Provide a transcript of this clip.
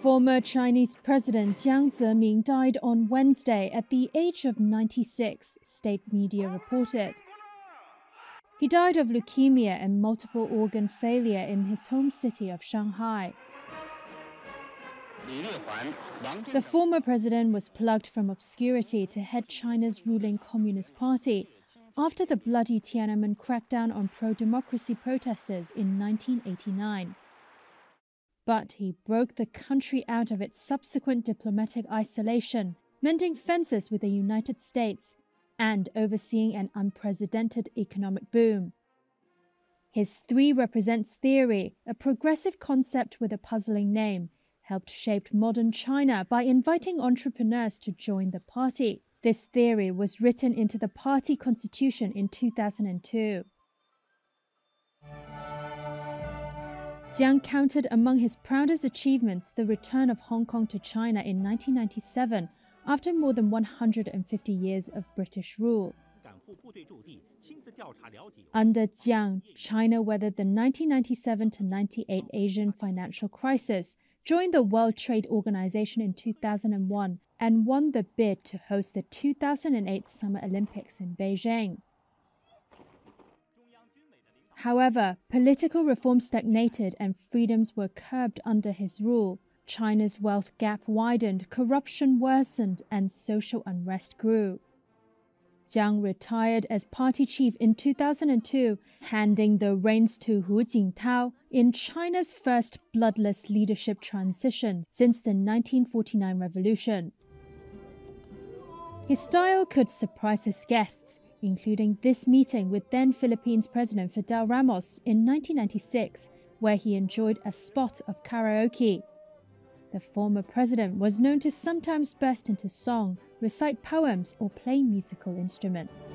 Former Chinese President Jiang Zemin died on Wednesday at the age of 96, state media reported. He died of leukemia and multiple organ failure in his home city of Shanghai. The former president was plucked from obscurity to head China's ruling Communist Party after the bloody Tiananmen crackdown on pro democracy protesters in 1989. But he broke the country out of its subsequent diplomatic isolation, mending fences with the United States and overseeing an unprecedented economic boom. His three represents theory, a progressive concept with a puzzling name, helped shape modern China by inviting entrepreneurs to join the party. This theory was written into the party constitution in 2002. Jiang counted among his proudest achievements the return of Hong Kong to China in 1997 after more than 150 years of British rule. Under Jiang, China weathered the 1997 to 98 Asian financial crisis, joined the World Trade Organization in 2001, and won the bid to host the 2008 Summer Olympics in Beijing. However, political reform stagnated and freedoms were curbed under his rule. China's wealth gap widened, corruption worsened, and social unrest grew. Jiang retired as party chief in 2002, handing the reins to Hu Jintao in China's first bloodless leadership transition since the 1949 revolution. His style could surprise his guests, including this meeting with then Philippines President Fidel Ramos in 1996, where he enjoyed a spot of karaoke. The former president was known to sometimes burst into song, recite poems, or play musical instruments.